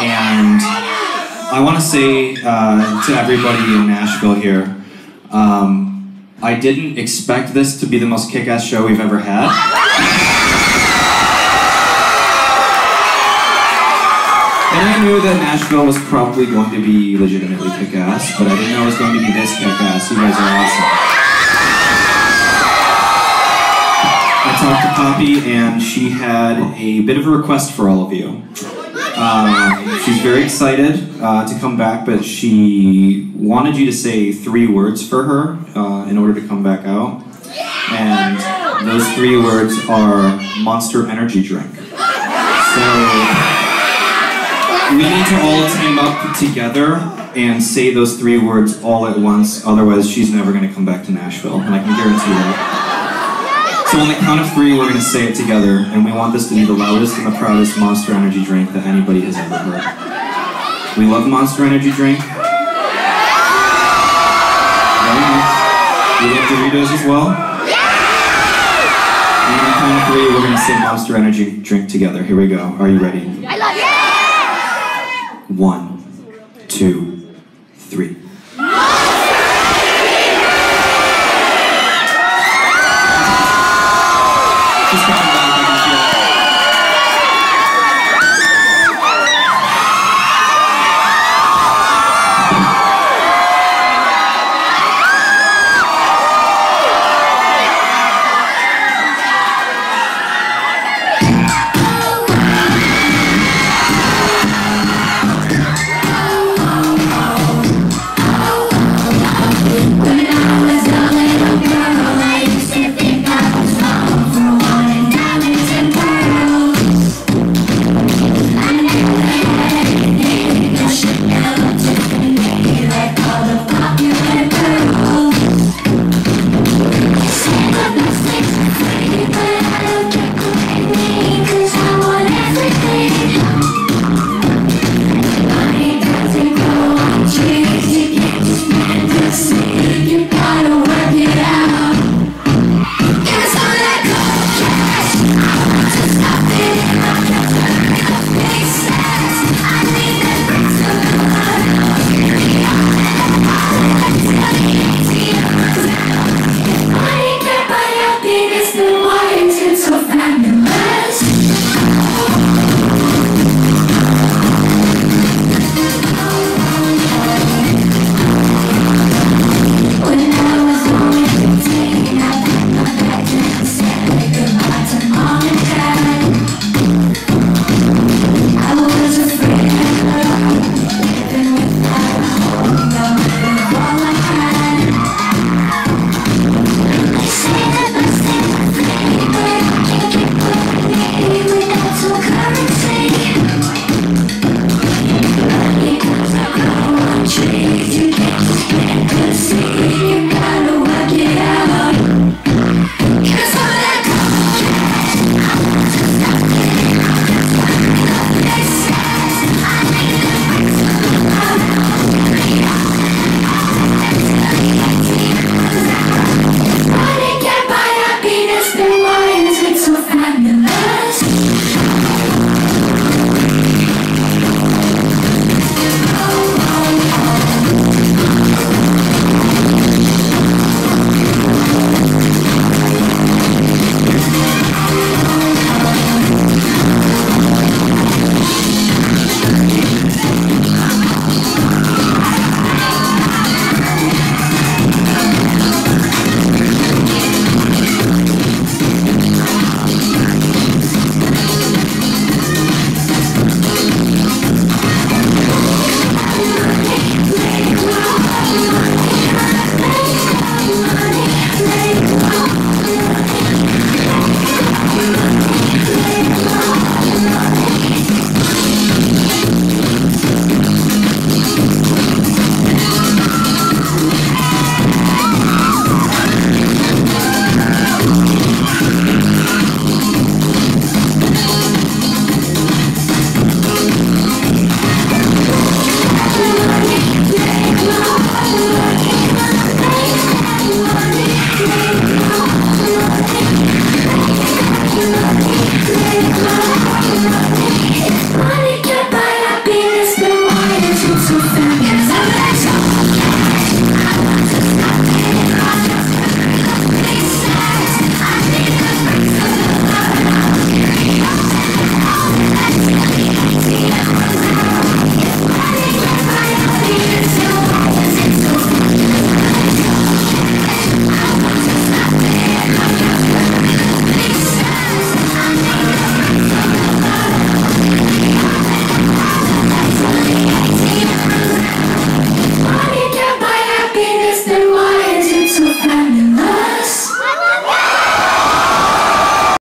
And I want to say uh, to everybody in Nashville here, um, I didn't expect this to be the most kick-ass show we've ever had. And I knew that Nashville was probably going to be legitimately kick-ass, but I didn't know it was going to be this kick-ass. You guys are awesome. I talked to Poppy, and she had a bit of a request for all of you. Um, she's very excited uh, to come back, but she wanted you to say three words for her uh, in order to come back out. And those three words are Monster Energy Drink. So we need to all team up together and say those three words all at once, otherwise, she's never going to come back to Nashville, and I can guarantee that. So on the count of three, we're going to say it together, and we want this to be the loudest and the proudest Monster Energy drink that anybody has ever heard. We love Monster Energy drink. Very nice. We love Doritos as well. And on the count of three, we're going to say Monster Energy drink together. Here we go. Are you ready? I love you. One, two.